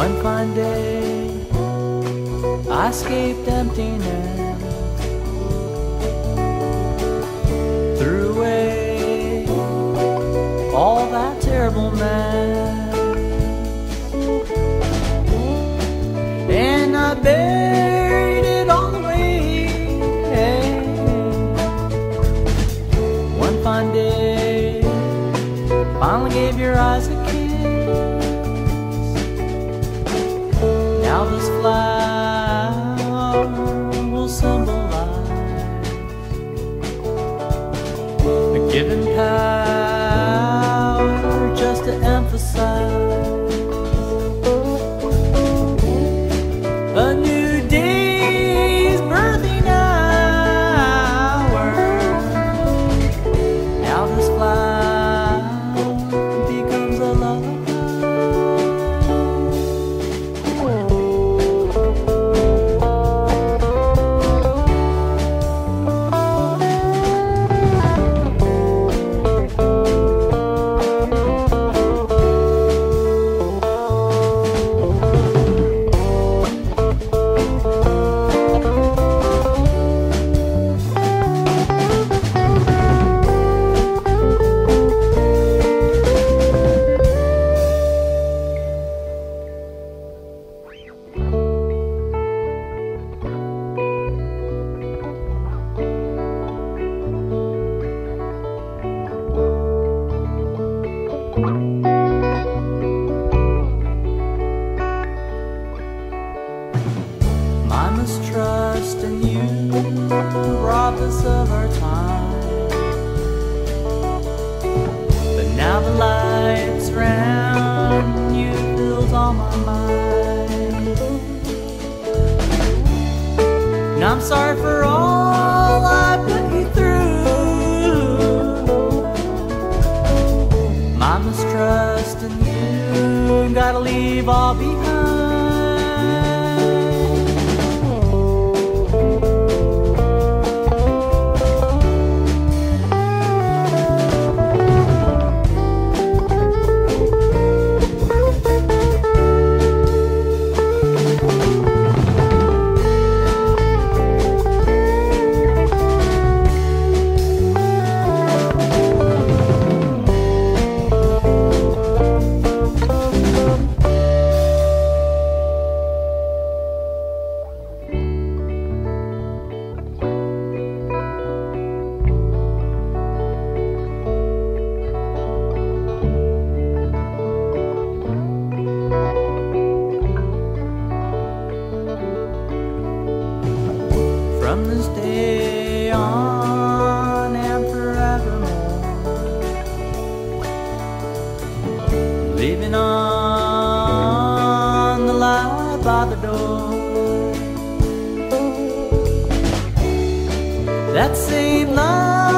One fine day, I escaped emptiness. Threw away all that terrible mess. And I buried it all away. One fine day, finally gave your eyes a My mistrust in you robbed us of our time. But now the light surround you fills all my mind. And I'm sorry for all I put you through. My mistrust in you gotta leave all behind. That same light